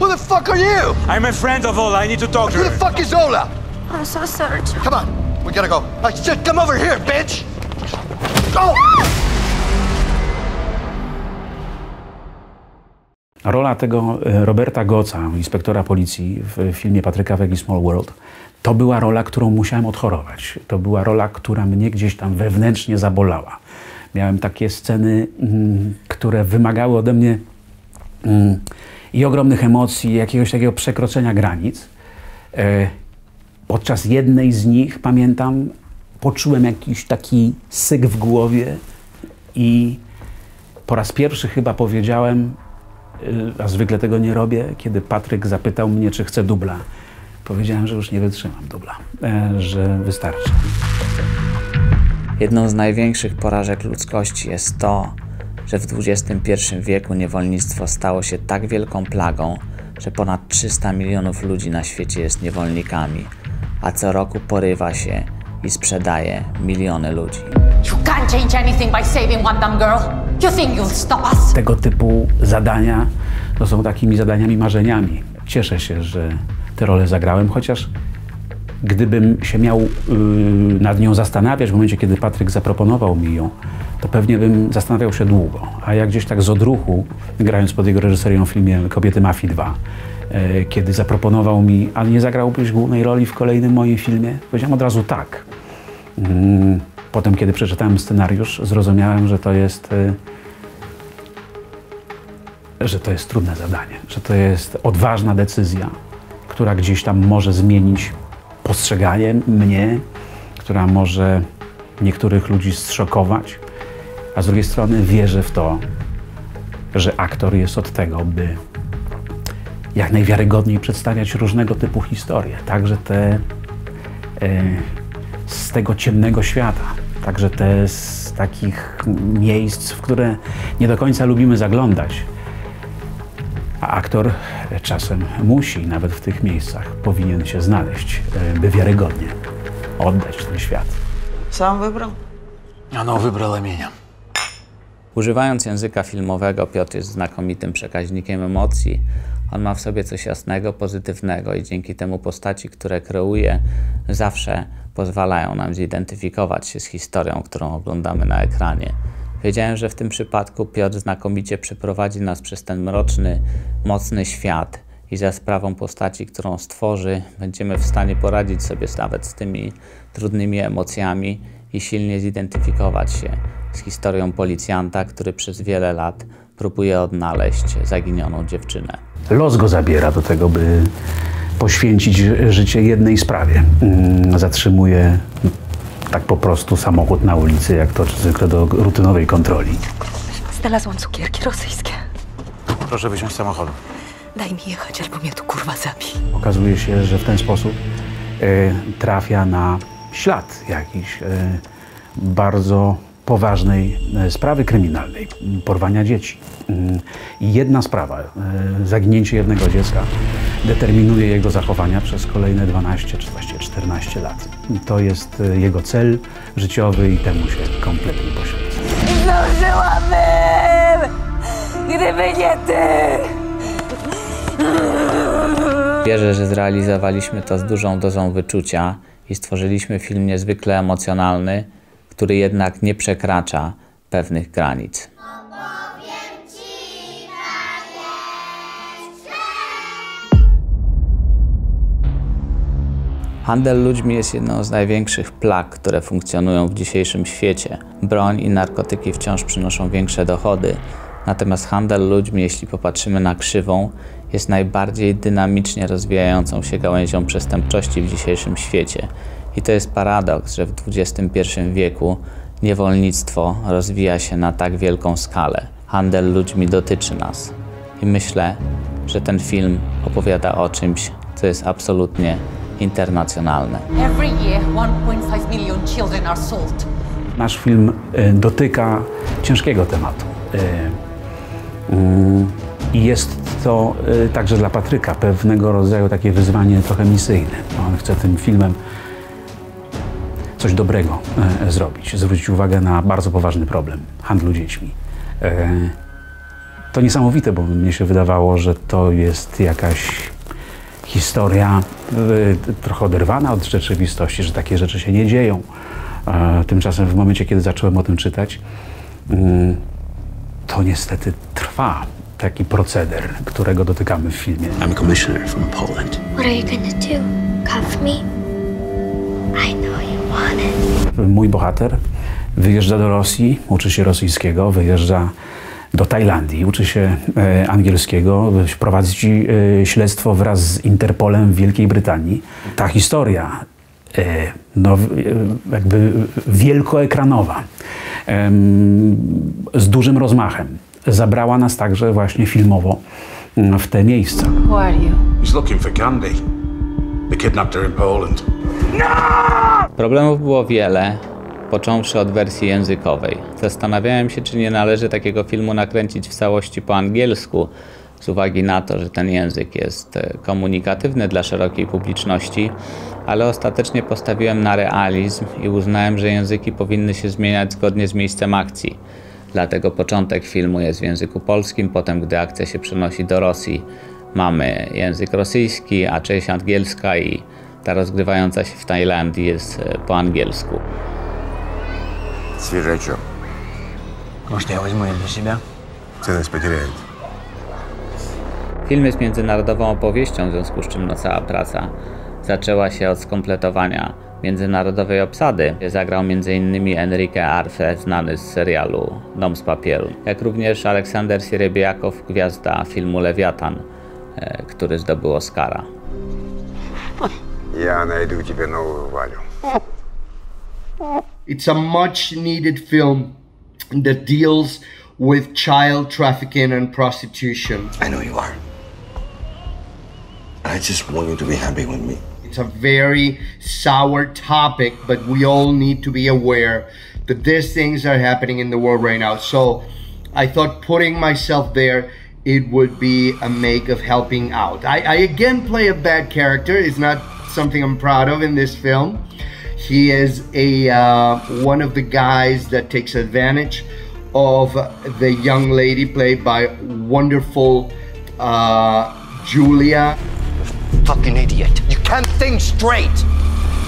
Who the fuck are you? I'm a friend of Ola. I need to talk to Who the her. fuck is Ola? I'm so sorry, John. Come on, we gotta go. Uh, shit, come over here, bitch! Go! Rola tego e, Roberta Goca, inspektora policji w filmie Patryka Wegi Small World, to była rola, którą musiałem odchorować. To była rola, która mnie gdzieś tam wewnętrznie zabolała. Miałem takie sceny, mm, które wymagały ode mnie mm, i ogromnych emocji, jakiegoś takiego przekroczenia granic. E, Podczas jednej z nich, pamiętam, poczułem jakiś taki syk w głowie i po raz pierwszy chyba powiedziałem, y, a zwykle tego nie robię, kiedy Patryk zapytał mnie, czy chcę dubla. Powiedziałem, że już nie wytrzymam dubla, e, że wystarczy. Jedną z największych porażek ludzkości jest to, że w XXI wieku niewolnictwo stało się tak wielką plagą, że ponad 300 milionów ludzi na świecie jest niewolnikami, a co roku porywa się i sprzedaje miliony ludzi. You can't change anything by saving one dumb girl. You think you'll stop us? Tego typu zadania to są takimi zadaniami marzeniami. Cieszę się, że tę rolę zagrałem, chociaż gdybym się miał y, nad nią zastanawiać w momencie, kiedy Patryk zaproponował mi ją, to pewnie bym zastanawiał się długo. A ja gdzieś tak z odruchu, grając pod jego reżyserią w filmie Kobiety Mafii 2, e, kiedy zaproponował mi, a nie zagrałbyś głównej roli w kolejnym moim filmie? Powiedziałem od razu tak. Mm, Potem, kiedy przeczytałem scenariusz, zrozumiałem, że to jest, y, że to jest trudne zadanie, że to jest odważna decyzja, która gdzieś tam może zmienić postrzeganie mnie, która może niektórych ludzi zszokować, a z drugiej strony wierzę w to, że aktor jest od tego, by jak najwiarygodniej przedstawiać różnego typu historie, także te e, z tego ciemnego świata, także te z takich miejsc, w które nie do końca lubimy zaglądać. A aktor czasem musi, nawet w tych miejscach, powinien się znaleźć, e, by wiarygodnie oddać ten świat. Sam wybrał? Ono wybrała mnie. Używając języka filmowego, Piotr jest znakomitym przekaźnikiem emocji. On ma w sobie coś jasnego, pozytywnego i dzięki temu postaci, które kreuje, zawsze pozwalają nam zidentyfikować się z historią, którą oglądamy na ekranie. Wiedziałem, że w tym przypadku Piotr znakomicie przeprowadzi nas przez ten mroczny, mocny świat i za sprawą postaci, którą stworzy, będziemy w stanie poradzić sobie nawet z tymi trudnymi emocjami i silnie zidentyfikować się z historią policjanta, który przez wiele lat próbuje odnaleźć zaginioną dziewczynę. Los go zabiera do tego, by poświęcić życie jednej sprawie. Mm, Zatrzymuje tak po prostu samochód na ulicy, jak to zwykle do rutynowej kontroli. Znalazłam cukierki rosyjskie. Proszę wysiąść z samochodu. Daj mi jechać, albo mnie tu kurwa zabij. Okazuje się, że w ten sposób e, trafia na ślad jakiś e, bardzo poważnej e, sprawy kryminalnej, porwania dzieci. I jedna sprawa, zaginięcie jednego dziecka, determinuje jego zachowania przez kolejne 12 czy właściwie 14 lat. I to jest e, jego cel życiowy i temu się kompletnie poświęca. Zdążyłabym! Gdyby nie ty! Wierzę, że zrealizowaliśmy to z dużą dozą wyczucia i stworzyliśmy film niezwykle emocjonalny, który jednak nie przekracza pewnych granic. Handel ludźmi jest jedną z największych plag, które funkcjonują w dzisiejszym świecie. Broń i narkotyki wciąż przynoszą większe dochody, natomiast handel ludźmi, jeśli popatrzymy na krzywą, jest najbardziej dynamicznie rozwijającą się gałęzią przestępczości w dzisiejszym świecie. I to jest paradoks, że w XXI wieku niewolnictwo rozwija się na tak wielką skalę. Handel ludźmi dotyczy nas. I myślę, że ten film opowiada o czymś, co jest absolutnie internacjonalne. Every year, 1.5 million children are sold. Nasz film e, dotyka ciężkiego tematu. E, mm, I jest to e, także dla Patryka pewnego rodzaju takie wyzwanie trochę misyjne. On chce tym filmem coś dobrego zrobić, zwrócić uwagę na bardzo poważny problem handlu dziećmi. To niesamowite, bo mnie się wydawało, że to jest jakaś historia y, trochę oderwana od rzeczywistości, że takie rzeczy się nie dzieją. Tymczasem w momencie, kiedy zacząłem o tym czytać, mm, to niestety trwa taki proceder, którego dotykamy w filmie. I'm a commissioner from Poland. What are you gonna do? Cuff me? I know you want it. Mój bohater wyjeżdża do Rosji, uczy się rosyjskiego, wyjeżdża do Tajlandii, uczy się e, angielskiego, prowadzi e, śledztwo wraz z Interpolem w Wielkiej Brytanii. Ta historia, e, no, e, jakby wielkoekranowa, z dużym rozmachem, zabrała nas także właśnie filmowo mm, w te miejsca. Who are you? He's looking for Candy. They kidnapped her in Poland. Problemów było wiele, począwszy od wersji językowej. Zastanawiałem się, czy nie należy takiego filmu nakręcić w całości po angielsku, z uwagi na to, że ten język jest e, komunikatywny dla szerokiej publiczności, ale ostatecznie postawiłem na realizm i uznałem, że języki powinny się zmieniać zgodnie z miejscem akcji. Dlatego początek filmu jest w języku polskim, potem gdy akcja się przenosi do Rosji, mamy język rosyjski, a część angielska i ta rozgrywająca się w Tajlandii jest e, po angielsku Свежачок. Может, я возьму ее для себя? Ценность потеряет. Film jest międzynarodową opowieścią, w związku z czym no, cała praca zaczęła się od skompletowania międzynarodowej obsady. Zagrał m.in. Enrique Arce, znany z serialu Dom z papieru, jak również Aleksander Sierebiakow, gwiazda filmu Lewiatan, e, który zdobył Oscara. Я найду тебе новую Валю. It's a much needed film that deals with child trafficking and prostitution. I know you are. I just want you to be happy with me. It's a very sour topic, but we all need to be aware that these things are happening in the world right now. So I thought putting myself there, it would be a make of helping out. I, I again play a bad character. It's not something I'm proud of in this film. He is a uh, one of the guys that takes advantage of the young lady played by wonderful uh, Julia. Fucking idiot. You can't think straight.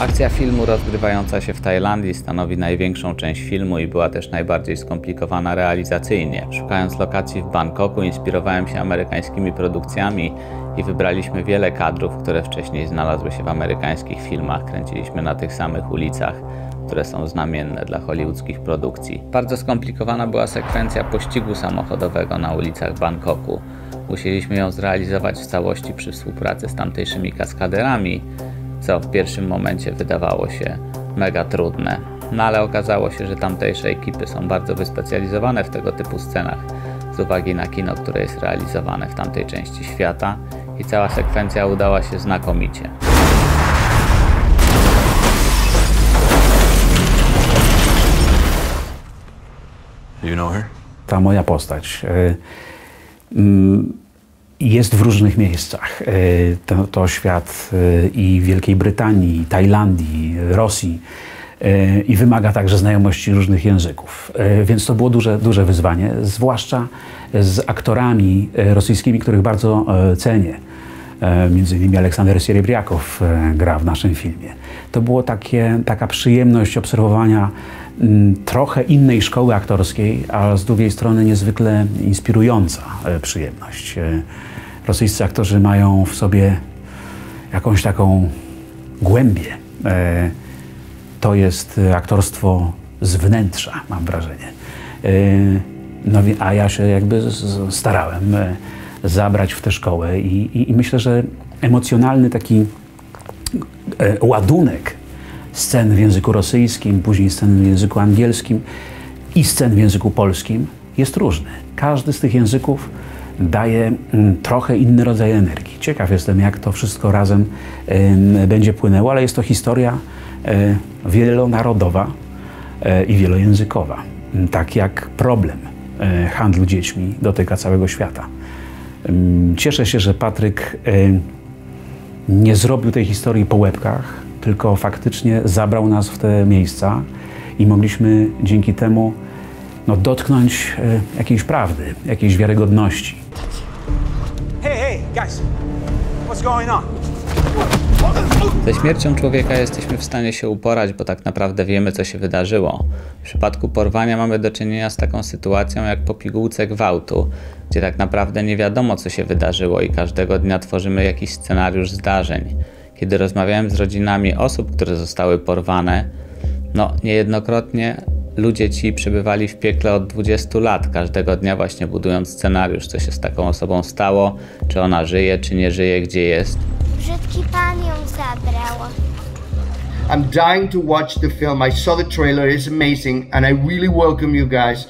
Akcja filmu rozgrywająca się w Tajlandii stanowi największą część filmu i była też najbardziej skomplikowana realizacyjnie. Szukając lokacji w Bangkoku, inspirowałem się amerykańskimi produkcjami i wybraliśmy wiele kadrów, które wcześniej znalazły się w amerykańskich filmach. Kręciliśmy na tych samych ulicach, które są znamienne dla hollywoodzkich produkcji. Bardzo skomplikowana była sekwencja pościgu samochodowego na ulicach Bangkoku. Musieliśmy ją zrealizować w całości przy współpracy z tamtejszymi kaskaderami, co w pierwszym momencie wydawało się mega trudne. No ale okazało się, że tamtejsze ekipy są bardzo wyspecjalizowane w tego typu scenach z uwagi na kino, które jest realizowane w tamtej części świata i cała sekwencja udała się znakomicie. You know her? ta moja postać e, mm, jest w różnych miejscach. E, To, to świat e, i Wielkiej Brytanii, i Tajlandii, Rosji e, i wymaga także znajomości różnych języków. Więc to było duże, duże wyzwanie, zwłaszcza z aktorami rosyjskimi, których bardzo cenię. Między innymi Aleksander Sierebriakow e, gra w naszym filmie. To było takie, taka przyjemność obserwowania mm, trochę innej szkoły aktorskiej, a z drugiej strony niezwykle inspirująca przyjemność. Rosyjscy aktorzy mają w sobie jakąś taką głębię. E, To jest aktorstwo z wnętrza, mam wrażenie. E, No, a ja się jakby starałem e, zabrać w tę szkołę i, i, i myślę, że emocjonalny taki ładunek scen w języku rosyjskim, później scen w języku angielskim i scen w języku polskim jest różny. Każdy z tych języków daje mm, trochę inny rodzaj energii. Ciekaw jestem, jak to wszystko razem em, będzie płynęło, ale jest to historia e, wielonarodowa e, i wielojęzykowa. M, Tak jak problem e, handlu dziećmi dotyka całego świata. Cieszę się, że Patryk nie zrobił tej historii po łebkach, tylko faktycznie zabrał nas w te miejsca i mogliśmy dzięki temu no, dotknąć jakiejś prawdy, jakiejś wiarygodności. Ze śmiercią człowieka jesteśmy w stanie się uporać, bo tak naprawdę wiemy, co się wydarzyło. W przypadku porwania mamy do czynienia z taką sytuacją jak po pigułce gwałtu, gdzie tak naprawdę nie wiadomo, co się wydarzyło i każdego dnia tworzymy jakiś scenariusz zdarzeń. Kiedy rozmawiałem z rodzinami osób, które zostały porwane, no niejednokrotnie ludzie ci przebywali w piekle od 20 lat, każdego dnia właśnie budując scenariusz, co się z taką osobą stało, czy ona żyje, czy nie żyje, gdzie jest. Brzydki pan ją zabrał. I'm dying to watch the film. I saw the trailer, it's amazing, and I really welcome you guys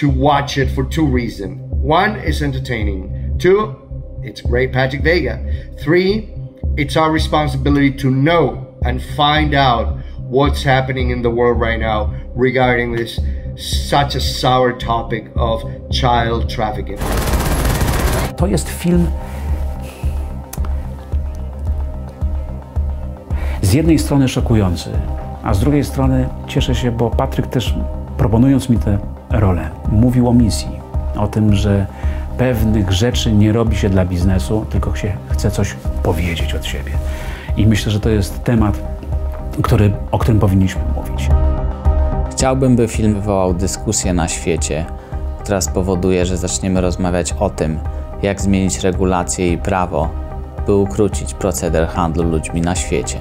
to watch it for two reasons. One is entertaining, two, it's great Patrick Vega. Three, it's our responsibility to know and find out what's happening in the world right now regarding this such a sour topic of child trafficking. To jest film z jednej strony szokujący, a z drugiej strony cieszę się, bo Patryk też proponując mi tę rolę, mówił o misji, o tym, że pewnych rzeczy nie robi się dla biznesu, tylko się chce coś powiedzieć od siebie. I myślę, że to jest temat, który, o którym powinniśmy mówić. Chciałbym, by film wywołał dyskusję na świecie, która spowoduje, że zaczniemy rozmawiać o tym, jak zmienić regulacje i prawo, by ukrócić proceder handlu ludźmi na świecie.